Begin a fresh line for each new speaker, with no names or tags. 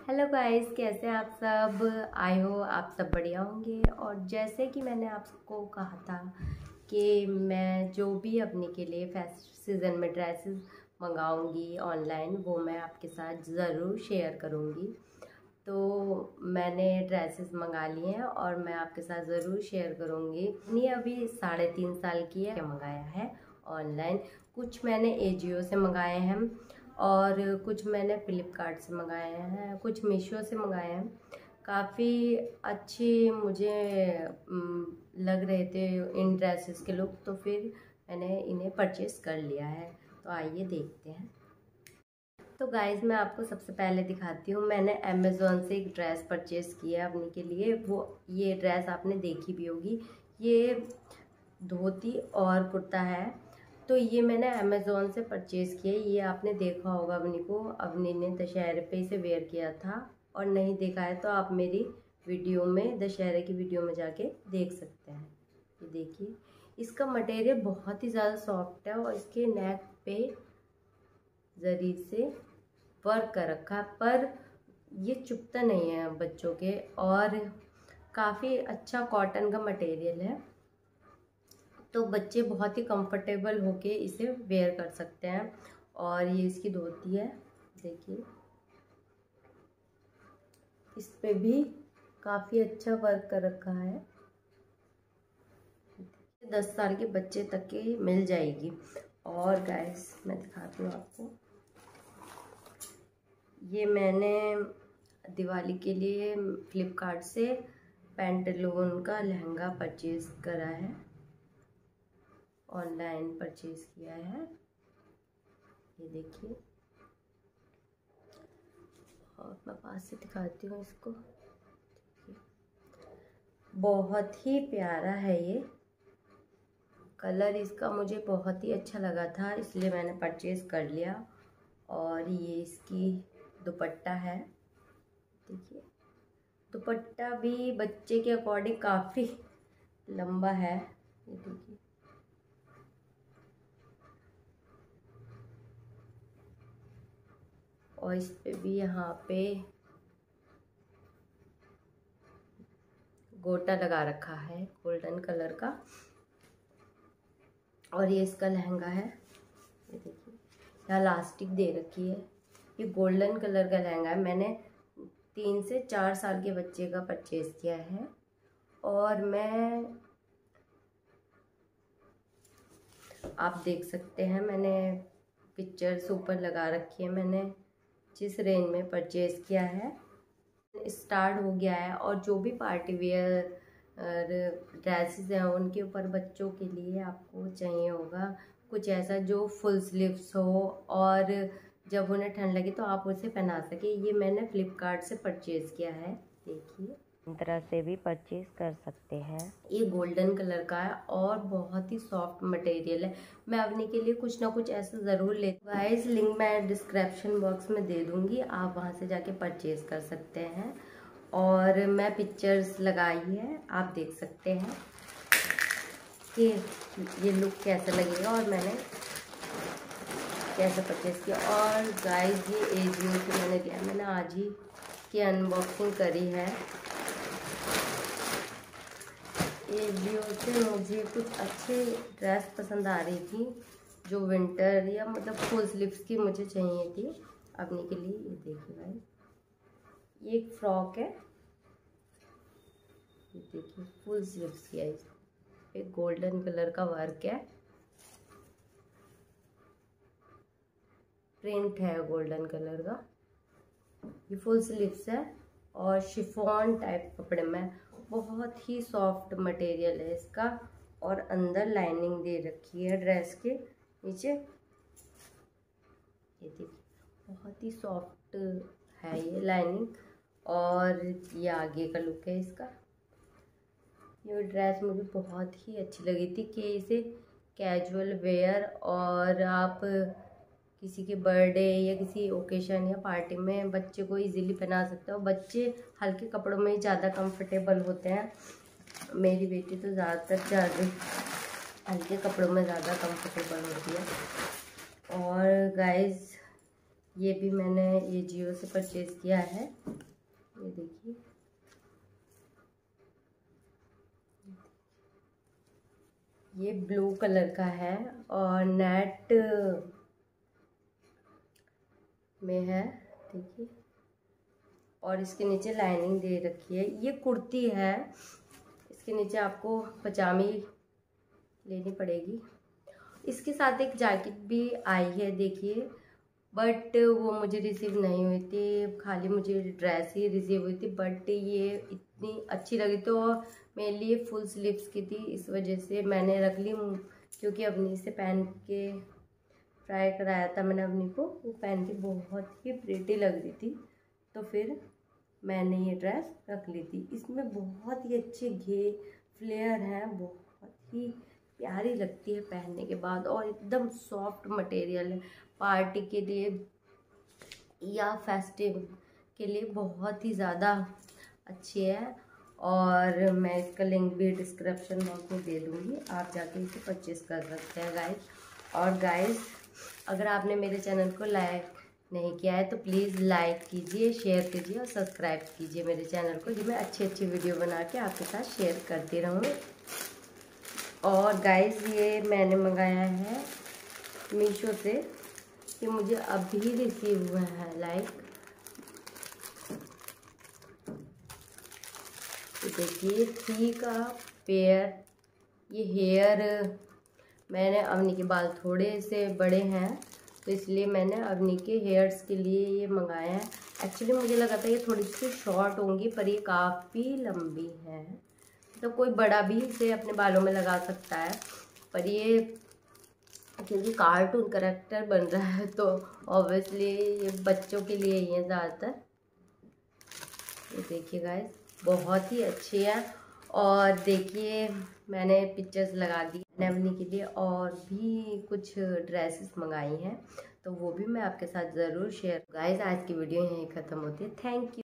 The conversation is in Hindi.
हेलो गाइस कैसे आप सब? आए हो आप सब बढ़िया होंगे। और जैसे कि मैंने आपको कहा था कि मैं जो भी अपने के लिए फेस्ट सीज़न में ड्रेसेस मंगाऊँगी ऑनलाइन वो मैं आपके साथ ज़रूर शेयर करूँगी। तो मैंने ड्रेसेस मंगा लिए हैं और मैं आपके साथ ज़रूर शेयर करूँगी। नहीं, अभी साढ़े तीन साल की है। मंगाया है ऑनलाइन कुछ मैंने एजियो से मंगाए हैं। और कुछ मैंने फ़्लिपकार्ट से मंगाए हैं, कुछ मीशो से मंगाए हैं। काफ़ी अच्छी मुझे लग रहे थे इन ड्रेसेस के लुक तो फिर मैंने इन्हें परचेस कर लिया है। तो आइए देखते हैं। तो गाइज़ मैं आपको सबसे पहले दिखाती हूँ, मैंने अमेज़ोन से एक ड्रेस परचेज़ किया अपने के लिए। वो, ये ड्रेस आपने देखी भी होगी। ये धोती और कुर्ता है। तो ये मैंने अमेज़ोन से परचेज़ किया ये आपने देखा होगा अवनी को। अवनी ने दशहरे पे इसे वेयर किया था। और नहीं देखा है तो आप मेरी वीडियो में, दशहरे की वीडियो में जाके देख सकते हैं। ये देखिए, इसका मटेरियल बहुत ही ज़्यादा सॉफ्ट है और इसके नेक पे जरी से वर्क कर रखा है। पर ये चुपता नहीं है बच्चों के। और काफ़ी अच्छा कॉटन का मटेरियल है। तो बच्चे बहुत ही कंफर्टेबल होके इसे वेयर कर सकते हैं। और ये इसकी धोती है, देखिए। इस पर भी काफ़ी अच्छा वर्क कर रखा है। दस साल के बच्चे तक के मिल जाएगी। और गैस मैं दिखाती हूँ आपको। ये मैंने दिवाली के लिए फ्लिपकार्ट से पेंटलून का लहंगा परचेज़ करा है। ऑनलाइन परचेज किया है। ये देखिए। और मैं पास से दिखाती हूँ इसको। बहुत ही प्यारा है ये। कलर इसका मुझे बहुत ही अच्छा लगा था, इसलिए मैंने परचेज़ कर लिया। और ये इसकी दुपट्टा है। देखिए। दुपट्टा भी बच्चे के अकॉर्डिंग काफ़ी लंबा है। ये देखिए। और इस पे भी यहाँ पे गोटा लगा रखा है, गोल्डन कलर का। और ये इसका लहंगा है। ये देखिए, यहाँ लास्टिक दे रखी है। ये गोल्डन कलर का लहंगा है। मैंने तीन से चार साल के बच्चे का परचेज़ किया है। और मैं, आप देख सकते हैं, मैंने पिक्चर्स ऊपर लगा रखी है। मैंने जिस रेंज में परचेज़ किया है स्टार्ट हो गया है और जो भी पार्टी वेयर ड्रेसेस हैं, उनके ऊपर बच्चों के लिए आपको चाहिए होगा कुछ ऐसा जो फुल स्लीव्स हो और जब उन्हें ठंड लगे तो आप उसे पहना सके। ये मैंने फ़्लिपकार्ट से परचेज़ किया है, देखिए। तरह से भी परचेज कर सकते हैं। ये गोल्डन कलर का है और बहुत ही सॉफ्ट मटेरियल है। मैं अपने के लिए कुछ ना कुछ ऐसा ज़रूर ले वाइज लिंक मैं डिस्क्रिप्शन बॉक्स में दे दूँगी। आप वहाँ से जाके परचेज़ कर सकते हैं। और मैं पिक्चर्स लगाई है, आप देख सकते हैं। कि ये लुक कैसा लगेगा और मैंने कैसे परचेज़ किया। और गाइस ये एजियो से मैंने लिया मैंने आज ही की अनबॉक्सिंग करी है। ये जियो से मुझे कुछ अच्छे ड्रेस पसंद आ रही थी, जो विंटर या मतलब फुल स्लीव्स की मुझे चाहिए थी। अपने के लिए ये देखिए भाई ये एक फ्रॉक है। ये देखिए फुल स्लीव्स की है। एक गोल्डन कलर का वर्क है। प्रिंट है गोल्डन कलर का। ये फुल स्लीव्स है, और शिफॉन टाइप कपड़े में बहुत ही सॉफ्ट मटेरियल है इसका और अंदर लाइनिंग दे रखी है ड्रेस के नीचे। ये देखिए, बहुत ही सॉफ्ट है ये लाइनिंग और ये आगे का लुक है इसका। ये ड्रेस मुझे बहुत ही अच्छी लगी थी कि इसे कैजुअल वेयर और आप किसी के बर्थडे या किसी ओकेशन या पार्टी में बच्चे को इजीली पहना सकते हो। बच्चे हल्के कपड़ों में ज़्यादा कंफर्टेबल होते हैं। मेरी बेटी तो ज़्यादातर ज़्यादा हल्के कपड़ों में ज़्यादा कंफर्टेबल होती है। और गाइस ये भी मैंने ये जियो से परचेज़ किया है। ये देखिए। ये ब्लू कलर का है और नेट में है, देखिए। और इसके नीचे लाइनिंग दे रखी है। ये कुर्ती है। इसके नीचे आपको पजामी लेनी पड़ेगी। इसके साथ एक जैकेट भी आई है, देखिए। बट वो मुझे रिसीव नहीं हुई थी। खाली मुझे ड्रेस ही रिसीव हुई थी। बट ये इतनी अच्छी लगी तो मेरे लिए फुल स्लीव्स की थी। इस वजह से मैंने रख ली, क्योंकि अपनी से पहन के ट्राई कराया था मैंने अपनी को। वो पहन के बहुत ही प्रेटी लग रही थी। तो फिर मैंने ये ड्रेस रख ली थी। इसमें बहुत ही अच्छे घे फ्लेयर हैं, बहुत ही प्यारी लगती है पहनने के बाद और एकदम सॉफ्ट मटेरियल है। पार्टी के लिए या फेस्टिव के लिए बहुत ही ज़्यादा अच्छी है। और मैं इसका लिंक भी डिस्क्रिप्शन बॉक्स में दे दूँगी। आप जाके इसे परचेज़ कर सकते हैं गाइस और गाइस अगर आपने मेरे चैनल को लाइक नहीं किया है तो प्लीज़ लाइक कीजिए, शेयर कीजिए और सब्सक्राइब कीजिए मेरे चैनल को, जो मैं अच्छी अच्छी वीडियो बना के आपके साथ शेयर करती रहूँ। और गाइस ये मैंने मंगाया है मीशो से। ये मुझे अभी रिसीव हुआ है लाइक देखिए थ्री का पेयर ये हेयर मैंने अवनी के बाल थोड़े से बड़े हैं तो इसलिए मैंने अवनी के हेयर्स के लिए ये मंगाया है। एक्चुअली मुझे लगा था ये थोड़ी सी शॉर्ट होंगी, पर ये काफ़ी लंबी है। तो कोई बड़ा भी इसे अपने बालों में लगा सकता है, पर ये क्योंकि कार्टून करेक्टर बन रहा है तो ऑब्वियसली ये बच्चों के लिए ही है ज़्यादातर। ये देखिए गाइस बहुत ही अच्छी है। और देखिए, मैंने पिक्चर्स लगा दी। नेवनी के लिए और भी कुछ ड्रेसेस मंगाई हैं तो वो भी मैं आपके साथ ज़रूर शेयर गाइस, आज की वीडियो यहीं ख़त्म होती है। Thank you.